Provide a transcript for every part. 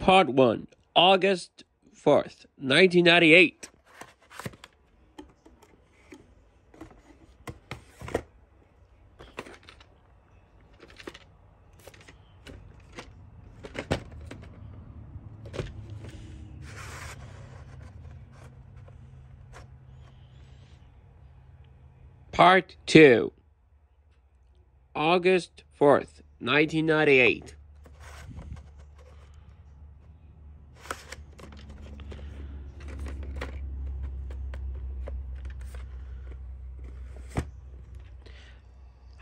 Part 1, August 4th, 1998. Part 2, August 4th, 1998.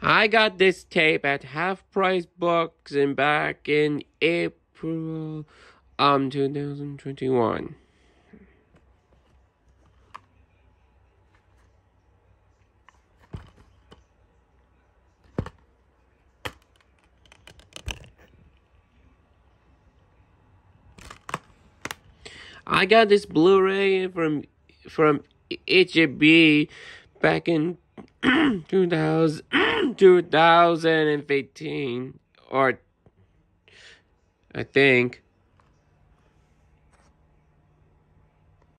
I got this tape at Half Price Books and back in April um 2021. I got this Blu-ray from from HB back in 2000, 2015 or I think